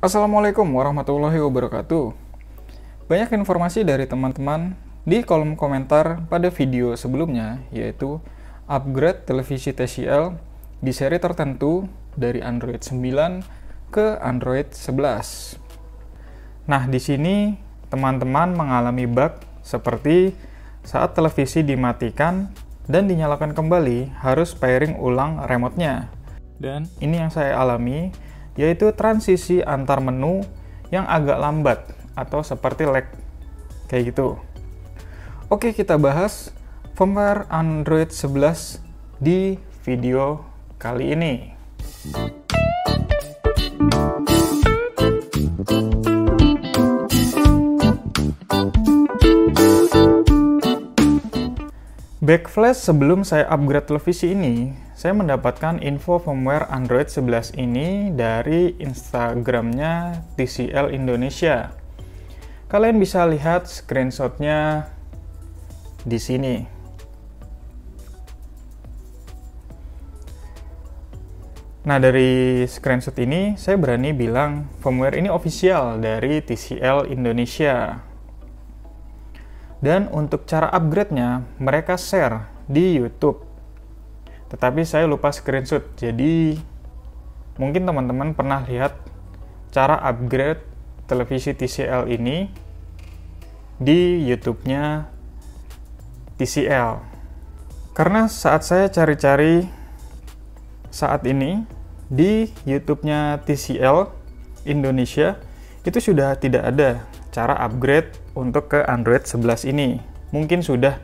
Assalamualaikum warahmatullahi wabarakatuh. Banyak informasi dari teman-teman di kolom komentar pada video sebelumnya, yaitu upgrade televisi TCL di seri tertentu dari Android 9 ke Android 11. Nah, di sini teman-teman mengalami bug seperti saat televisi dimatikan dan dinyalakan kembali harus pairing ulang remote-nya. Dan ini yang saya alami yaitu transisi antar menu yang agak lambat atau seperti lag kayak gitu. Oke, kita bahas firmware Android 11 di video kali ini. Backflash sebelum saya upgrade televisi ini, saya mendapatkan info firmware Android 11 ini dari Instagramnya TCL Indonesia. Kalian bisa lihat screenshotnya di sini. Nah, dari screenshot ini saya berani bilang firmware ini official dari TCL Indonesia. Dan untuk cara upgrade-nya, mereka share di YouTube. Tetapi saya lupa screenshot, jadi mungkin teman-teman pernah lihat cara upgrade televisi TCL ini di YouTube-nya TCL. Karena saat saya cari-cari saat ini di YouTube-nya TCL Indonesia itu sudah tidak ada cara upgrade untuk ke Android 11 ini. Mungkin sudah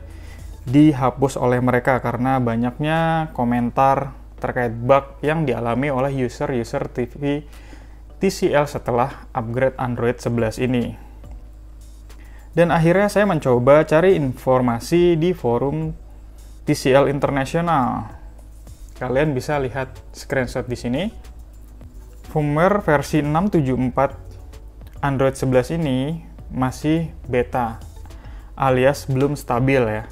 dihapus oleh mereka karena banyaknya komentar terkait bug yang dialami oleh user-user TV TCL setelah upgrade Android 11 ini. Dan akhirnya saya mencoba cari informasi di forum TCL International. Kalian bisa lihat screenshot di sini. Firmware versi 674 Android 11 ini masih beta alias belum stabil ya.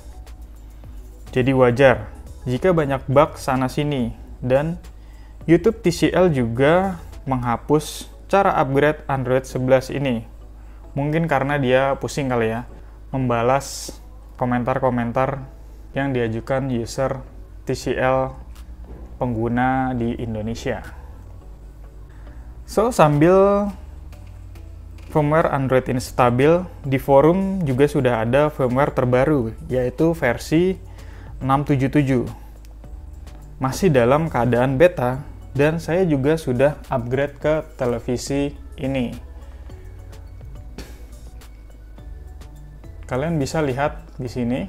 Jadi wajar jika banyak bug sana sini dan YouTube TCL juga menghapus cara upgrade Android 11 ini. Mungkin karena dia pusing kali ya membalas komentar-komentar yang diajukan user TCL pengguna di Indonesia. So, sambil firmware Android ini stabil, di forum juga sudah ada firmware terbaru, yaitu versi 677. Masih dalam keadaan beta, dan saya juga sudah upgrade ke televisi ini. Kalian bisa lihat di sini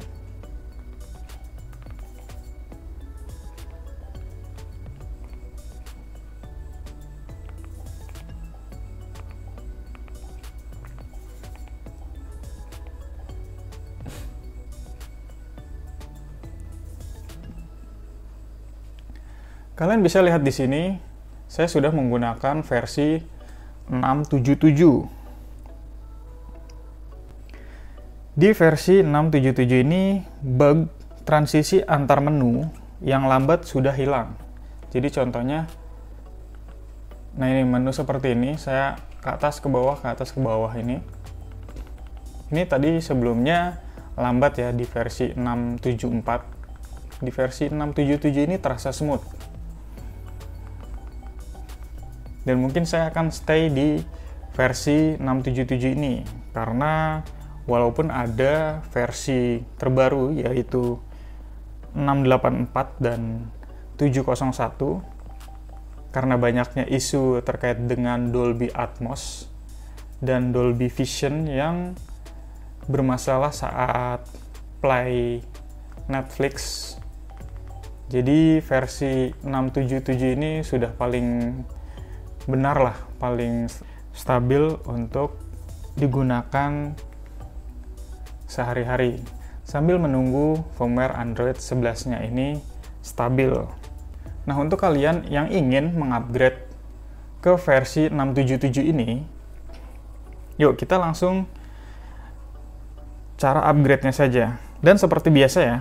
Kalian bisa lihat di sini, saya sudah menggunakan versi 677. Di versi 677 ini, bug transisi antar menu yang lambat sudah hilang. Jadi contohnya, nah ini menu seperti ini, saya ke atas ke bawah, ke atas ke bawah ini. Ini tadi sebelumnya lambat ya di versi 674. Di versi 677 ini terasa smooth dan mungkin saya akan stay di versi 677 ini karena walaupun ada versi terbaru yaitu 684 dan 701 karena banyaknya isu terkait dengan Dolby Atmos dan Dolby Vision yang bermasalah saat play Netflix. Jadi versi 677 ini sudah paling benar lah paling stabil untuk digunakan sehari-hari sambil menunggu firmware Android 11-nya ini stabil. Nah, untuk kalian yang ingin mengupgrade ke versi 677 ini, yuk kita langsung cara upgrade-nya saja. Dan seperti biasa ya,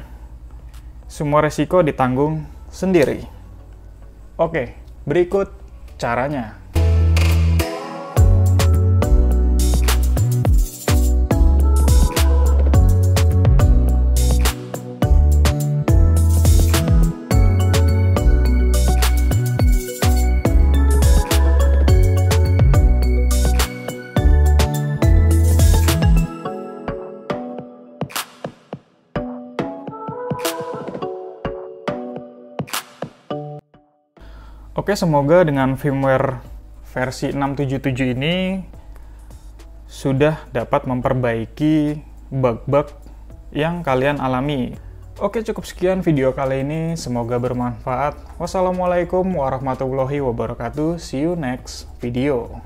semua resiko ditanggung sendiri. Oke, berikut caranya. Oke, semoga dengan firmware versi 677 ini sudah dapat memperbaiki bug-bug yang kalian alami. Oke, cukup sekian video kali ini. Semoga bermanfaat. Wassalamualaikum warahmatullahi wabarakatuh. See you next video.